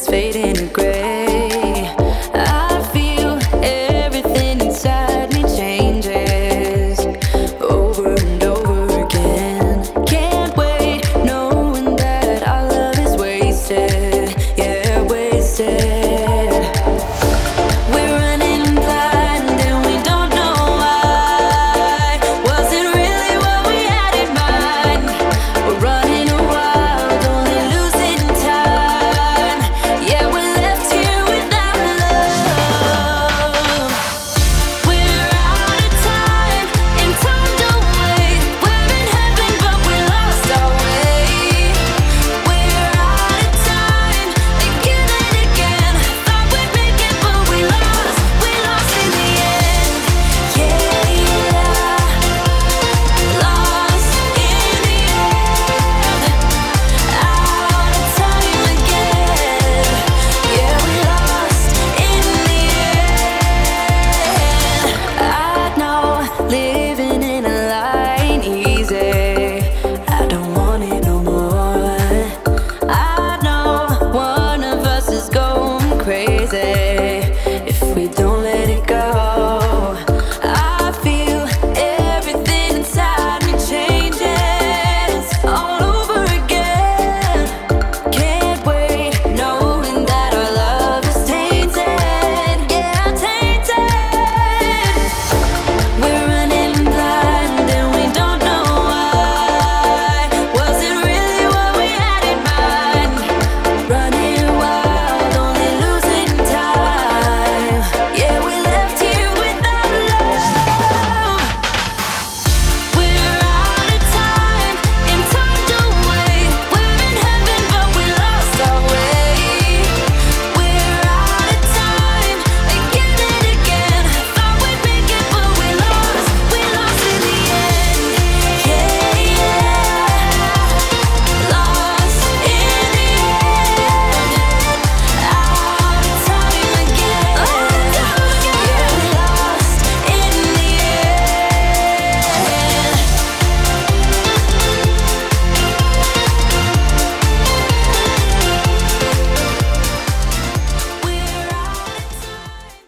it's fading to gray. say if we don't